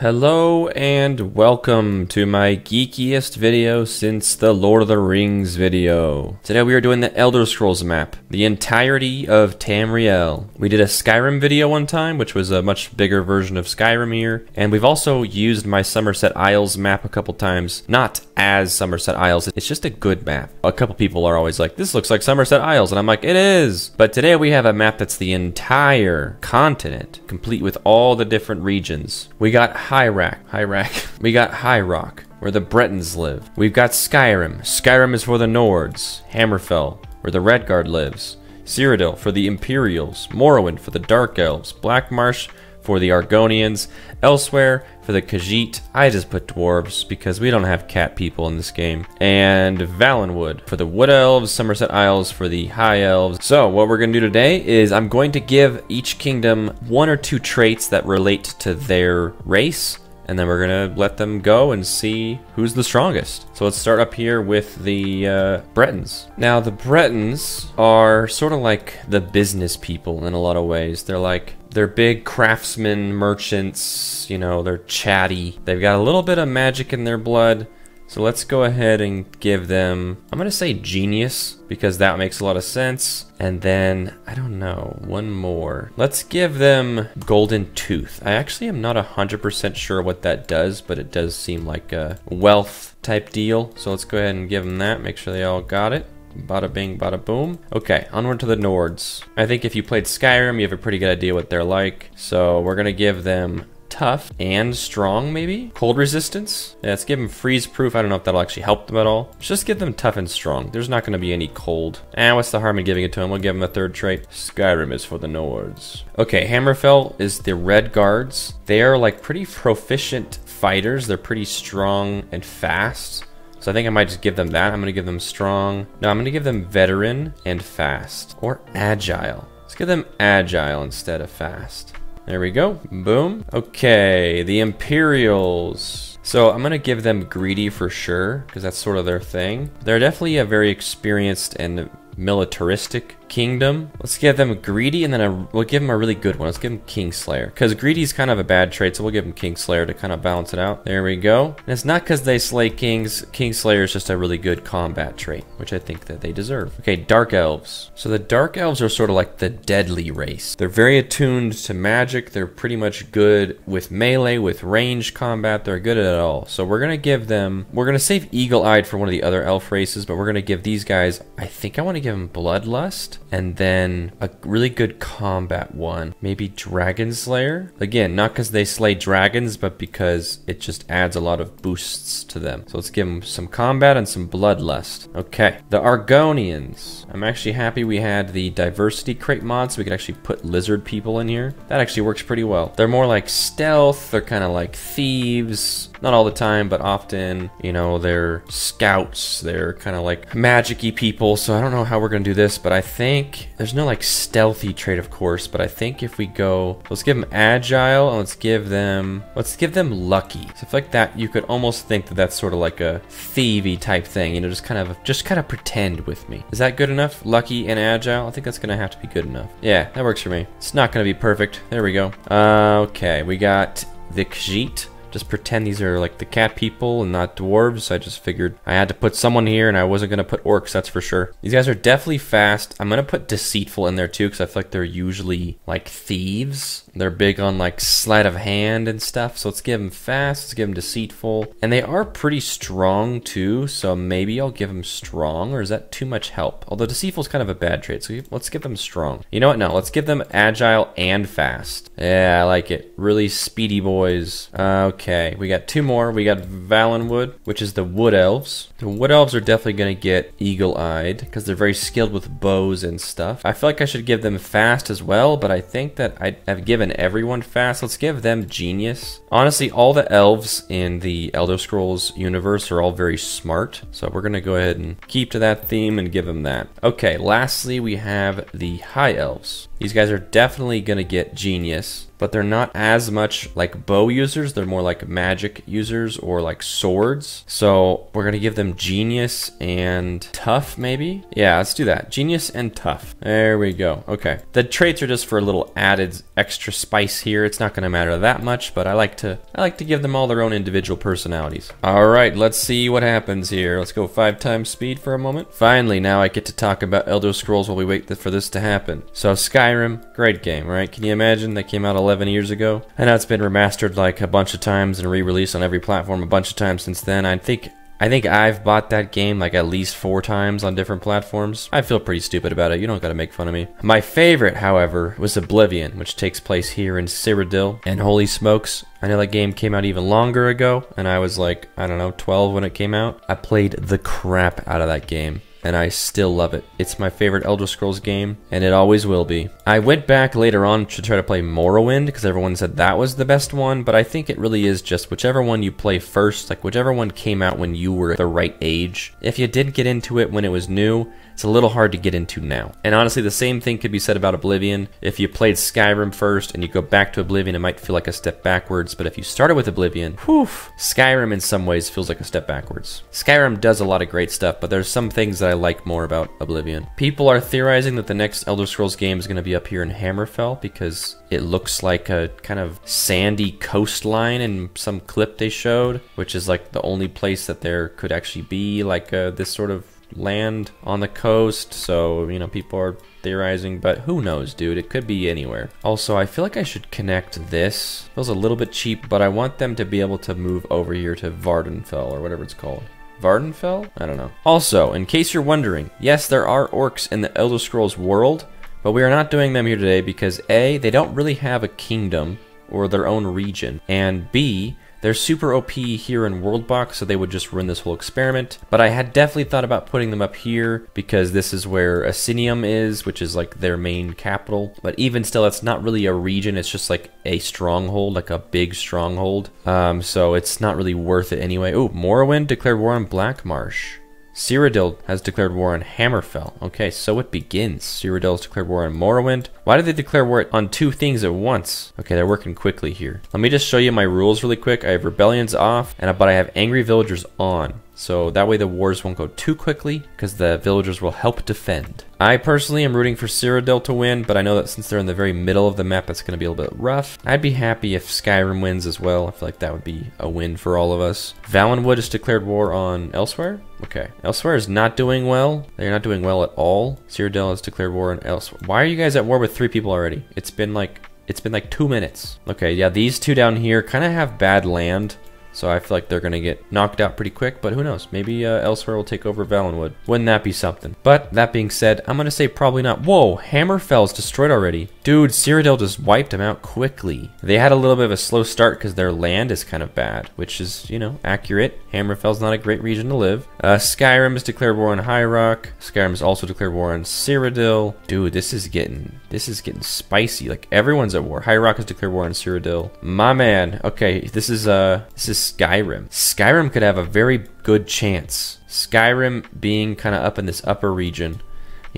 Hello and welcome to my geekiest video since the Lord of the Rings video. Today we are doing the Elder Scrolls map, the entirety of Tamriel. We did a Skyrim video one time, which was a much bigger version of Skyrim here, and we've also used my Summerset Isles map a couple times, not as Summerset Isles, it's just a good map. A couple people are always like, this looks like Summerset Isles, and I'm like, it is! But today we have a map that's the entire continent, complete with all the different regions. We got High Rack. High. We got High Rock, where the Bretons live. We've got Skyrim. Skyrim is for the Nords. Hammerfell, where the Redguard lives. Cyrodiil for the Imperials. Morrowind for the Dark Elves. Blackmarsh for the Argonians. Elsweyr, for the Khajiit. I just put dwarves because we don't have cat people in this game. And Valenwood for the Wood Elves. Summerset Isles for the High Elves. So what we're going to do today is I'm going to give each kingdom one or two traits that relate to their race and then we're gonna let them go and see who's the strongest. So let's start up here with the uh, Bretons. Now the Bretons are sort of like the business people in a lot of ways. They're like they're big craftsmen, merchants, you know, they're chatty. They've got a little bit of magic in their blood. So let's go ahead and give them, I'm to say genius because that makes a lot of sense. And then, I don't know, one more. Let's give them golden tooth. I actually am not 100% sure what that does, but it does seem like a wealth type deal. So let's go ahead and give them that. Make sure they all got it. Bada bing, bada boom. Okay, onward to the Nords. I think if you played Skyrim, you have a pretty good idea what they're like. So we're to give them tough and strong, maybe? Cold resistance? Yeah, let's give them freeze proof. I don't know if that'll actually help them at all. Let's just give them tough and strong. There's not going to be any cold. And what's the harm in giving it to them? We'll give them a third trait. Skyrim is for the Nords. Okay, Hammerfell is the Redguards. They are like pretty proficient fighters. They're pretty strong and fast. So I think I might just give them that. I'm going to give them strong. No, I'm going to give them veteran and fast. Or agile. Let's give them agile instead of fast. There we go. Boom. Okay, the Imperials. So I'm going to give them greedy for sure, because that's sort of their thing. They're definitely a very experienced and militaristic kingdom. Let's give them a greedy, and then a, we'll give them a really good one. Let's give them Kingslayer, because greedy is kind of a bad trait, so we'll give them Kingslayer to kind of balance it out. There we go. And it's not because they slay kings. Kingslayer is just a really good combat trait, which I think that they deserve. Okay, Dark Elves. So the Dark Elves are sort of like the deadly race. They're very attuned to magic. They're pretty much good with melee, with range combat. They're good at it all. So we're gonna give them. We're gonna save Eagle-Eyed for one of the other elf races, but we're gonna give these guys. I think I want to give them Bloodlust and then a really good combat one. Maybe Dragon Slayer. Again, not because they slay dragons, but because it just adds a lot of boosts to them. So let's give them some combat and some bloodlust. Okay, the Argonians. I'm actually happy we had the diversity crate mod so we could actually put lizard people in here. That actually works pretty well. They're more like stealth, they're kind of like thieves. Not all the time, but often, you know, they're scouts, they're kind of like magic-y people, so I don't know how we're gonna do this, but I think there's no like stealthy trait, of course, but I think if we go, let's give them agile, and let's give them, let's give them lucky. So if like that, you could almost think that that's sort of like a thievy type thing, you know, just kind of, just kind of pretend with me. Is that good enough? Lucky and agile? I think that's gonna have to be good enough. Yeah, that works for me. It's not gonna be perfect. There we go. Uh, okay, we got the Khajiit just pretend these are like the cat people and not dwarves. I just figured I had to put someone here and I wasn't going to put orcs, that's for sure. These guys are definitely fast. I'm going to put deceitful in there too because I feel like they're usually like thieves. They're big on like sleight of hand and stuff. So let's give them fast, let's give them deceitful. And they are pretty strong too. So maybe I'll give them strong or is that too much help? Although deceitful is kind of a bad trait. So let's give them strong. You know what? No, let's give them agile and fast. Yeah, I like it. Really speedy boys. Okay, we got two more. We got Valenwood, which is the Wood Elves. The Wood Elves are definitely going to get Eagle-Eyed because they're very skilled with bows and stuff. I feel like I should give them Fast as well, but I think that I have given everyone Fast. Let's give them Genius. Honestly, all the elves in the Elder Scrolls universe are all very smart, so we're to go ahead and keep to that theme and give them that. Okay, lastly, we have the High Elves. These guys are definitely to get Genius. But they're not as much like bow users. They're more like magic users or like swords. So we're gonna give them genius and tough, maybe? Yeah, let's do that. Genius and tough. There we go. Okay. The traits are just for a little added extra spice here. It's not gonna matter that much, but I like to I like to give them all their own individual personalities. Alright, let's see what happens here. Let's go five times speed for a moment. Finally, now I get to talk about Elder Scrolls while we wait for this to happen. So Skyrim, great game, right? Can you imagine that came out 11 years ago? I know it's been remastered like a bunch of times and re-released on every platform a bunch of times since then. I think I think I've bought that game like at least four times on different platforms. I feel pretty stupid about it. You don't gotta make fun of me. My favorite, however, was Oblivion, which takes place here in Cyrodiil. And holy smokes, I know that game came out even longer ago, and I was like, I don't know, 12 when it came out. I played the crap out of that game and I still love it. It's my favorite Elder Scrolls game, and it always will be. I went back later on to try to play Morrowind because everyone said that was the best one, but I think it really is just whichever one you play first, like whichever one came out when you were the right age. If you did get into it when it was new, it's a little hard to get into now. And honestly, the same thing could be said about Oblivion. If you played Skyrim first and you go back to Oblivion, it might feel like a step backwards, but if you started with Oblivion, whew, Skyrim in some ways feels like a step backwards. Skyrim does a lot of great stuff, but there's some things that I like more about Oblivion. People are theorizing that the next Elder Scrolls game is going to be up here in Hammerfell because it looks like a kind of sandy coastline in some clip they showed, which is like the only place that there could actually be like uh, this sort of land on the coast, so, you know, people are theorizing, but who knows, dude? It could be anywhere. Also, I feel like I should connect this. Feels a little bit cheap, but I want them to be able to move over here to Vvardenfell, or whatever it's called. Vvardenfell? I don't know. Also, in case you're wondering, yes, there are orcs in the Elder Scrolls world, but we are not doing them here today because A, they don't really have a kingdom or their own region, and B, they're super OP here in Worldbox, so they would just run this whole experiment. But I had definitely thought about putting them up here because this is where Orsinium is, which is like their main capital. But even still, it's not really a region. It's just like a stronghold, like a big stronghold. Um, so it's not really worth it anyway. Oh, Morrowind declared war on Blackmarsh. Cyrodiil has declared war on Hammerfell. Okay, so it begins. Cyrodiil has declared war on Morrowind. Why did they declare war on two things at once? Okay, they're working quickly here. Let me just show you my rules really quick. I have rebellions off, and but I have angry villagers on. So that way the wars won't go too quickly, because the villagers will help defend. I personally am rooting for Cyrodiil to win, but I know that since they're in the very middle of the map, it's going to be a little bit rough. I'd be happy if Skyrim wins as well. I feel like that would be a win for all of us. Valenwood has declared war on Elsweyr. Okay. Elsweyr is not doing well. They're not doing well at all. Cyrodiil has declared war on Elsweyr. Why are you guys at war with three people already? It's been like it's been like two minutes. Okay, yeah, these two down here kind of have bad land. So I feel like they're going to get knocked out pretty quick, but who knows? Maybe uh, Elsweyr will take over Valenwood. Wouldn't that be something? But that being said, I'm going to say probably not. Whoa, Hammerfell's destroyed already. Dude, Cyrodiil just wiped them out quickly. They had a little bit of a slow start because their land is kind of bad, which is, you know, accurate. Hammerfell's not a great region to live. Uh, Skyrim has declared war on High Rock. Skyrim has also declared war on Cyrodiil. Dude, this is getting, this is getting spicy. Like, everyone's at war. High Rock has declared war on Cyrodiil. My man. Okay, this is, uh, this is Skyrim. Skyrim could have a very good chance. Skyrim being kind of up in this upper region.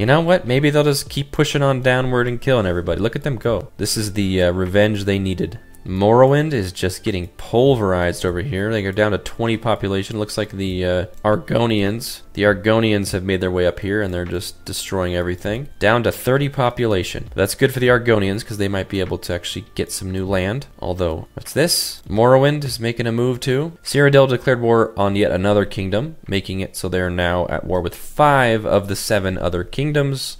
You know what? Maybe they'll just keep pushing on downward and killing everybody. Look at them go. This is the uh, revenge they needed. Morrowind is just getting pulverized over here. They are down to 20 population. Looks like the uh, Argonians. The Argonians have made their way up here and they're just destroying everything. Down to 30 population. That's good for the Argonians because they might be able to actually get some new land. Although, what's this? Morrowind is making a move too. Cyrodiil declared war on yet another kingdom, making it so they're now at war with five of the seven other kingdoms.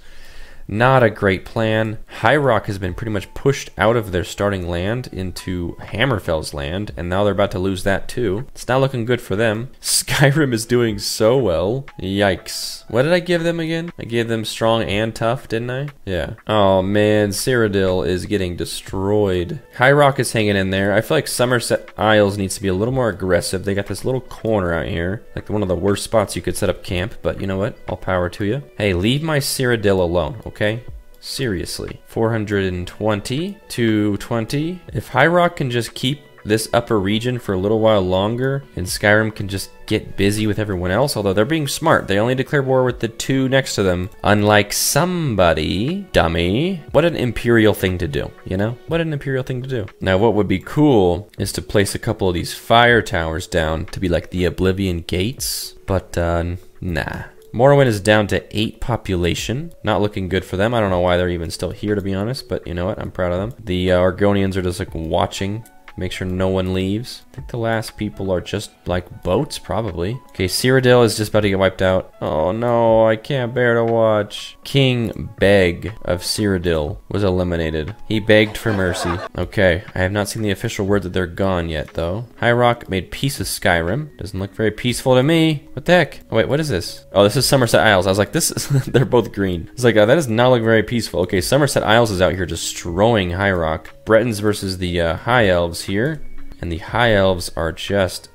Not a great plan. High Rock has been pretty much pushed out of their starting land into Hammerfell's land, and now they're about to lose that too. It's not looking good for them. Skyrim is doing so well. Yikes. What did I give them again? I gave them strong and tough, didn't I? Yeah. Oh man, Cyrodiil is getting destroyed. High Rock is hanging in there. I feel like Summerset Isles needs to be a little more aggressive. They got this little corner out here, like one of the worst spots you could set up camp, but you know what? All power to you. Hey, leave my Cyrodiil alone, okay? Seriously. 420 to 20. If High Rock can just keep this upper region for a little while longer, and Skyrim can just get busy with everyone else, although they're being smart. They only declare war with the two next to them, unlike somebody, dummy. What an imperial thing to do, you know? What an imperial thing to do. Now, what would be cool is to place a couple of these fire towers down to be like the Oblivion Gates, but uh, nah. Morrowind is down to 8 population. Not looking good for them. I don't know why they're even still here, to be honest, but you know what? I'm proud of them. The uh, Argonians are just like watching Make sure no one leaves. I think the last people are just like boats, probably. Okay, Cyrodiil is just about to get wiped out. Oh no, I can't bear to watch. King Beg of Cyrodiil was eliminated. He begged for mercy. Okay, I have not seen the official word that they're gone yet, though. High Rock made peace with Skyrim. Doesn't look very peaceful to me. What the heck? Oh, wait, what is this? Oh, this is Summerset Isles. I was like, this is, they're both green. It's like, uh, that does not look very peaceful. Okay, Summerset Isles is out here destroying High Rock. Bretons versus the uh, High Elves here. And the High Elves are just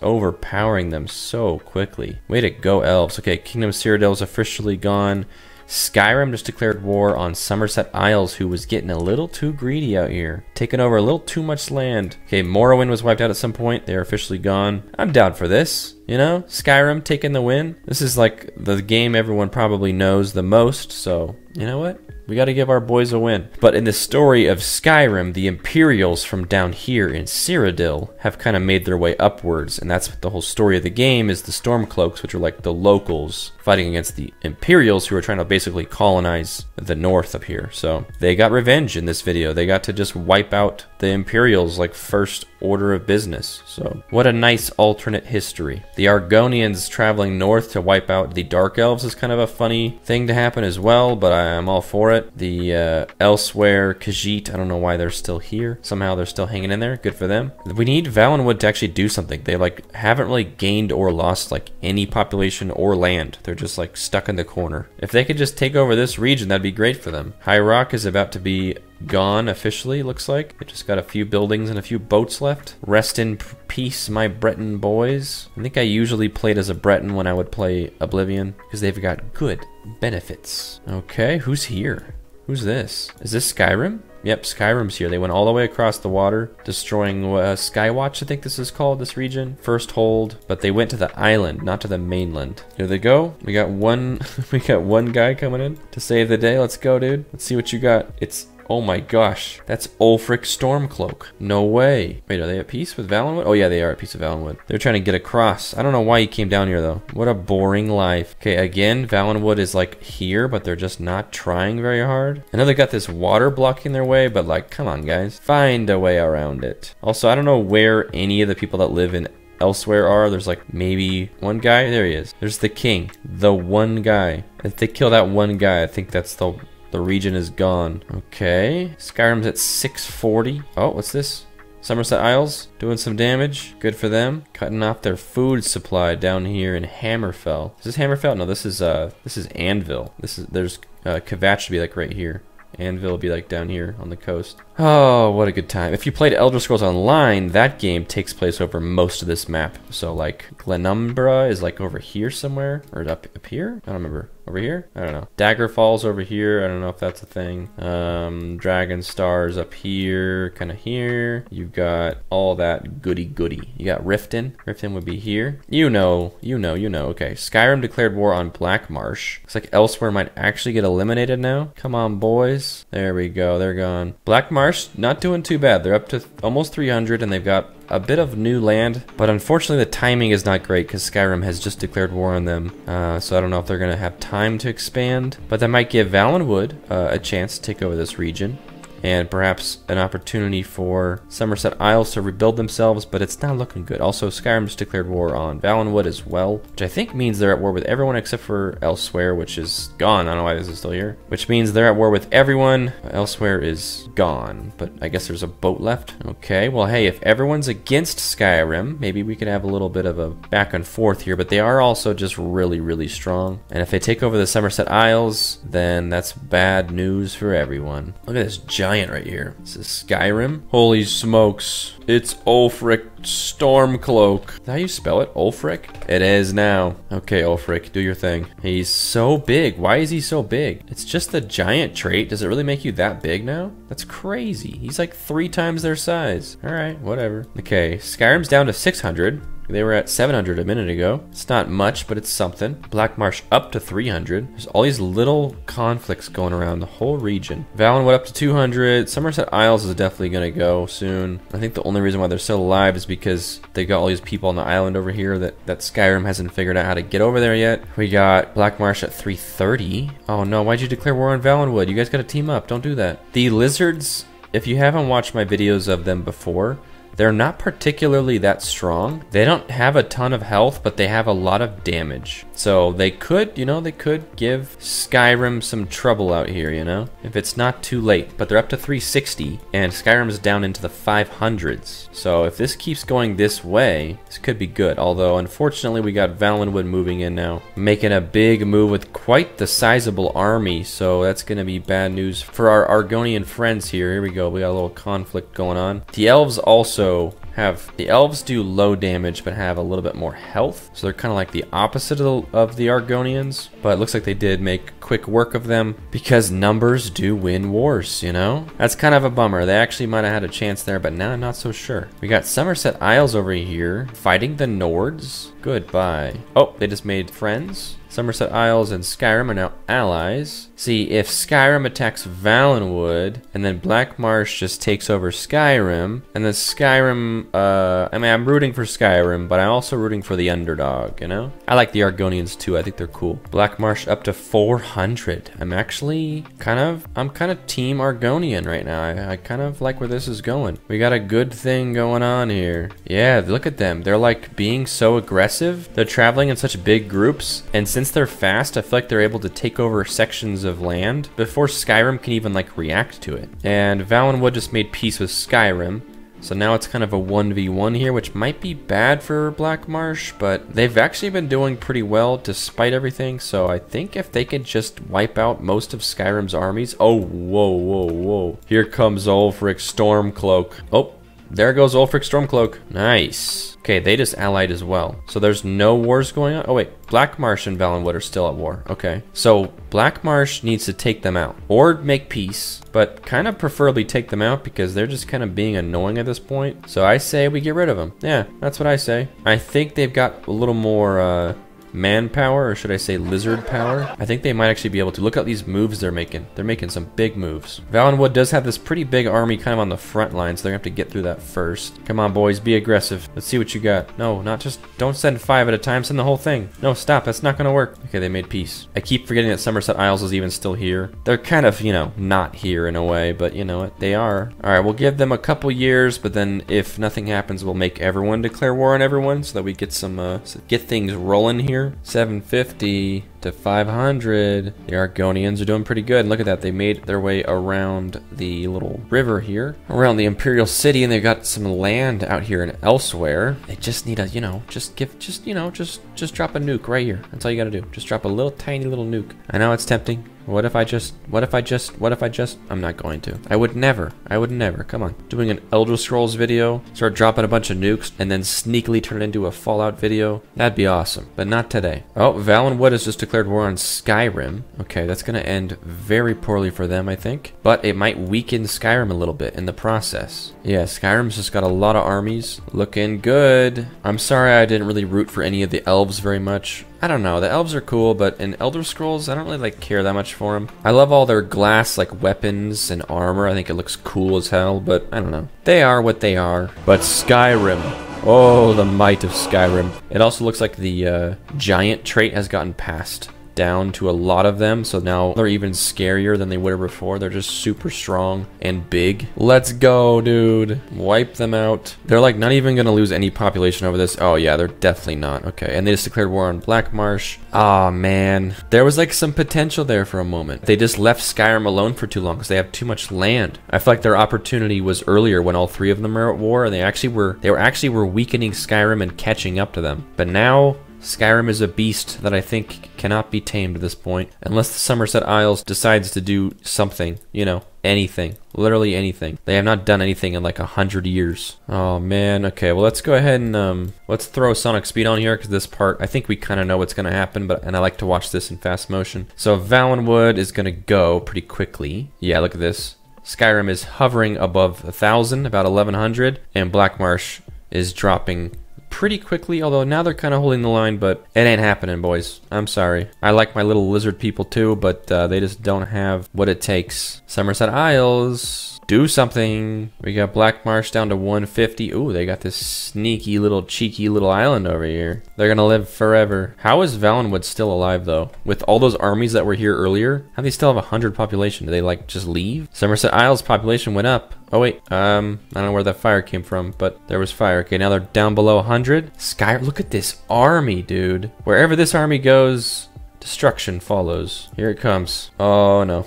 overpowering them so quickly. Way to go, Elves. Okay, Kingdom of Cyrodiil is officially gone. Skyrim just declared war on Summerset Isles, who was getting a little too greedy out here. Taking over a little too much land. Okay, Morrowind was wiped out at some point. They're officially gone. I'm down for this. You know, Skyrim taking the win. This is like the game everyone probably knows the most, so you know what? We got to give our boys a win. But in the story of Skyrim, the Imperials from down here in Cyrodiil have kind of made their way upwards, and that's the whole story of the game is the Stormcloaks, which are like the locals fighting against the Imperials who are trying to basically colonize the north up here. So they got revenge in this video. They got to just wipe out the Imperials like first order of business. So what a nice alternate history. The Argonians traveling north to wipe out the Dark Elves is kind of a funny thing to happen as well, but I'm all for it. The uh, Elsweyr, Khajiit, I don't know why they're still here. Somehow they're still hanging in there. Good for them. We need Valenwood to actually do something. They like haven't really gained or lost like any population or land. They're just like stuck in the corner. If they could just take over this region, that'd be great for them. High Rock is about to be gone officially, looks like. It just got a few buildings and a few boats left. Rest in peace, my Breton boys. I think I usually played as a Breton when I would play Oblivion, because they've got good benefits. Okay, who's here? Who's this? Is this Skyrim? Yep, Skyrim's here. They went all the way across the water, destroying uh, Skywatch, I think this is called, this region. Firsthold, but they went to the island, not to the mainland. Here they go. We got one, we got one guy coming in to save the day. Let's go, dude. Let's see what you got. It's Oh my gosh, that's Ulfric Stormcloak. No way. Wait, are they at peace with Valenwood? Oh yeah, they are at peace with Valenwood. They're trying to get across. I don't know why he came down here though. What a boring life. Okay, again, Valenwood is like here, but they're just not trying very hard. I know they got this water blocking their way, but like, come on guys. Find a way around it. Also, I don't know where any of the people that live in Elsweyr are. There's like maybe one guy. There he is. There's the king. The one guy. If they kill that one guy, I think that's the the region is gone. Okay. Skyrim's at 640. Oh, what's this? Somerset Isles doing some damage. Good for them. Cutting off their food supply down here in Hammerfell. Is this Hammerfell? No, this is uh this is Anvil. This is there's uh Kvatch to be like right here. Anvil will be like down here on the coast. Oh, what a good time. If you played Elder Scrolls Online, that game takes place over most of this map. So like Glenumbra is like over here somewhere or up up here? I don't remember. Over here? I don't know. Daggerfall's over here. I don't know if that's a thing. Um, Dragonstar's up here, kind of here. You've got all that goody goody. You got Riften. Riften would be here. You know, you know, you know. Okay, Skyrim declared war on Black Marsh. Looks like Elsweyr might actually get eliminated now. Come on, boys. There we go. They're gone. Black Marsh, not doing too bad. They're up to almost 300 and they've got a bit of new land, but unfortunately the timing is not great because Skyrim has just declared war on them. Uh, so I don't know if they're going to have time to expand, but that might give Valenwood uh, a chance to take over this region and perhaps an opportunity for Summerset Isles to rebuild themselves, but it's not looking good. Also, Skyrim's declared war on Valenwood as well, which I think means they're at war with everyone except for Elsweyr, which is gone. I don't know why this is still here. Which means they're at war with everyone. Elsweyr is gone, but I guess there's a boat left. Okay, well, hey, if everyone's against Skyrim, maybe we could have a little bit of a back and forth here, but they are also just really, really strong. And if they take over the Summerset Isles, then that's bad news for everyone. Look at this giant giant right here. This is Skyrim. Holy smokes. It's Ulfric Stormcloak. Is how you spell it? Ulfric? It is now. Okay, Ulfric, do your thing. He's so big. Why is he so big? It's just the giant trait. Does it really make you that big now? That's crazy. He's like three times their size. All right, whatever. Okay, Skyrim's down to 600. They were at 700 a minute ago. It's not much, but it's something. Black Marsh up to 300. There's all these little conflicts going around the whole region. Valenwood up to 200. Summerset Isles is definitely going to go soon. I think the only reason why they're still alive is because they got all these people on the island over here that, that Skyrim hasn't figured out how to get over there yet. We got Black Marsh at 330. Oh no, why'd you declare war on Valenwood? You guys got to team up. Don't do that. The lizards, if you haven't watched my videos of them before, they're not particularly that strong. They don't have a ton of health, but they have a lot of damage. So they could, you know, they could give Skyrim some trouble out here, you know? If it's not too late. But they're up to 360, and Skyrim's down into the 500s. So if this keeps going this way, this could be good. Although, unfortunately, we got Valenwood moving in now. Making a big move with quite the sizable army, so that's going to be bad news for our Argonian friends here. Here we go, we got a little conflict going on. The elves also also have the elves do low damage but have a little bit more health. So they're kind of like the opposite of the, of the argonians but it looks like they did make quick work of them because numbers do win wars you know? That's kind of a bummer. They actually might have had a chance there but now i'm not so sure. We got summerset isles over here fighting the nords. Goodbye. Oh they just made friends Summerset Isles and Skyrim are now allies. See, if Skyrim attacks Valenwood, and then Black Marsh just takes over Skyrim, and then Skyrim, uh, I mean, I'm rooting for Skyrim, but I'm also rooting for the underdog, you know? I like the Argonians too, I think they're cool. Black Marsh up to 400. I'm actually kind of, I'm kind of team Argonian right now. I, I kind of like where this is going. We got a good thing going on here. Yeah, look at them. They're like being so aggressive. They're traveling in such big groups, and since since they're fast, I feel like they're able to take over sections of land before Skyrim can even like react to it. And Valenwood just made peace with Skyrim. So now it's kind of a 1v1 here, which might be bad for Black Marsh, but they've actually been doing pretty well despite everything. So I think if they could just wipe out most of Skyrim's armies. Oh, whoa, whoa, whoa. Here comes Ulfric Stormcloak. Oh, there goes Ulfric Stormcloak. Nice. Okay, they just allied as well. So there's no wars going on? Oh wait, Black Marsh and Valenwood are still at war. Okay. So Black Marsh needs to take them out. Or make peace, but kind of preferably take them out because they're just kind of being annoying at this point. So I say we get rid of them. Yeah, that's what I say. I think they've got a little more, uh, manpower, or should I say lizard power. I think they might actually be able to. Look at these moves they're making. They're making some big moves. Valenwood does have this pretty big army kind of on the front line, so they're going to have to get through that first. Come on, boys, be aggressive. Let's see what you got. No, not just, don't send five at a time, send the whole thing. No, stop, that's not going to work. Okay, they made peace. I keep forgetting that Summerset Isles is even still here. They're kind of, you know, not here in a way, but you know what, they are. All right, we'll give them a couple years, but then if nothing happens, we'll make everyone declare war on everyone so that we get some, uh, get things rolling here here. 750 to 500. The Argonians are doing pretty good. Look at that. They made their way around the little river here, around the Imperial City, and they've got some land out here and elsewhere. They just need a, you know, just give, just, you know, just, just drop a nuke right here. That's all you gotta do. Just drop a little tiny little nuke. I know it's tempting. What if I just, what if I just, what if I just, I'm not going to. I would never, I would never, come on. Doing an Elder Scrolls video, start dropping a bunch of nukes, and then sneakily turn it into a Fallout video, that'd be awesome. But not today. Oh, Valenwood has just declared war on Skyrim. Okay, that's gonna end very poorly for them, I think. But it might weaken Skyrim a little bit in the process. Yeah, Skyrim's just got a lot of armies. Looking good. I'm sorry I didn't really root for any of the elves very much. I don't know, the elves are cool, but in Elder Scrolls, I don't really like care that much for them. I love all their glass like weapons and armor. I think it looks cool as hell, but I don't know. They are what they are. But Skyrim. Oh, the might of Skyrim. It also looks like the uh, giant trait has gotten passed down to a lot of them, so now they're even scarier than they were before. They're just super strong and big. Let's go, dude. Wipe them out. They're like not even gonna lose any population over this. Oh yeah, they're definitely not. Okay, and they just declared war on Black Marsh. Ah, oh, man. There was like some potential there for a moment. They just left Skyrim alone for too long because they have too much land. I feel like their opportunity was earlier when all three of them were at war, and they actually were they were actually were weakening Skyrim and catching up to them. But now Skyrim is a beast that I think cannot be tamed at this point. Unless the Summerset Isles decides to do something, you know, anything. Literally anything. They have not done anything in like a hundred years. Oh man, okay, well let's go ahead and um, let's throw Sonic Speed on here because this part, I think we kind of know what's going to happen, but and I like to watch this in fast motion. So Valenwood is going to go pretty quickly. Yeah, look at this. Skyrim is hovering above a thousand, about 1100, and Blackmarsh is dropping pretty quickly, although now they're kind of holding the line, but it ain't happening, boys. I'm sorry. I like my little lizard people too, but uh, they just don't have what it takes. Summerset Isles do something. We got Black Marsh down to 150. Ooh, they got this sneaky little cheeky little island over here. They're gonna live forever. How is Valenwood still alive though? With all those armies that were here earlier, how do they still have 100 population? Do they like just leave? Summerset Isles population went up. Oh wait, um, I don't know where that fire came from, but there was fire. Okay, now they're down below 100. Sky, look at this army, dude. Wherever this army goes, destruction follows. Here it comes. Oh no.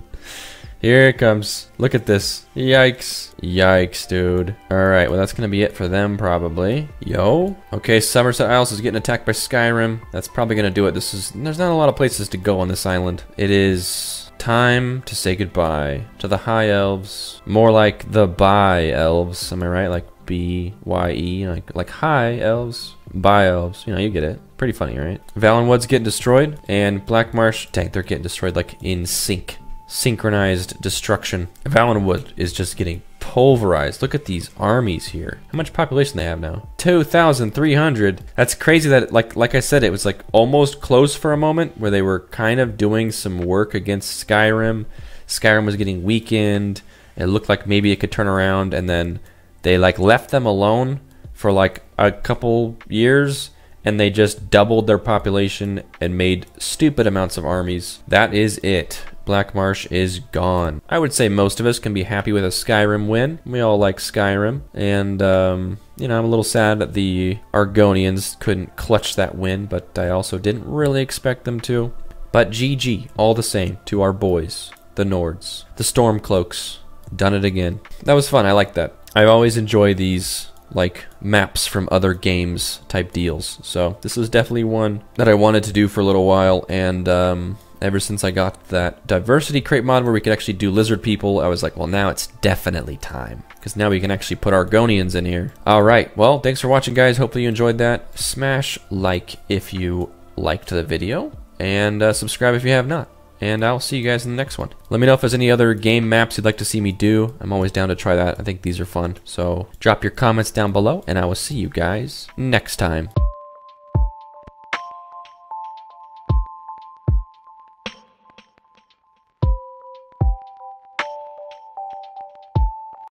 Here it comes. Look at this. Yikes. Yikes, dude. Alright, well that's gonna be it for them, probably. Yo. Okay, Summerset Isles is getting attacked by Skyrim. That's probably gonna do it. This is... There's not a lot of places to go on this island. It is time to say goodbye to the High Elves. More like the Bye Elves. Am I right? Like B-Y-E. Like, like High Elves. Bye Elves. You know, you get it. Pretty funny, right? Valenwood's getting destroyed, and Black Marsh Tank, they're getting destroyed like in sync synchronized destruction. Valenwood is just getting pulverized. Look at these armies here. How much population they have now? 2,300. That's crazy that, like like I said, it was like almost close for a moment where they were kind of doing some work against Skyrim. Skyrim was getting weakened. It looked like maybe it could turn around and then they like left them alone for like a couple years and they just doubled their population and made stupid amounts of armies. That is it. Blackmarsh is gone. I would say most of us can be happy with a Skyrim win. We all like Skyrim, and um, you know I'm a little sad that the Argonians couldn't clutch that win, but I also didn't really expect them to. But GG, all the same, to our boys, the Nords, the Stormcloaks, done it again. That was fun. I like that. I always enjoy these like maps from other games type deals. So this is definitely one that I wanted to do for a little while, and um, ever since I got that diversity crate mod where we could actually do lizard people, I was like, well, now it's definitely time. Because now we can actually put Argonians in here. Alright, well, thanks for watching, guys. Hopefully you enjoyed that. Smash like if you liked the video, and uh, subscribe if you have not. And I'll see you guys in the next one. Let me know if there's any other game maps you'd like to see me do. I'm always down to try that. I think these are fun. So drop your comments down below, and I will see you guys next time.